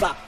Bop.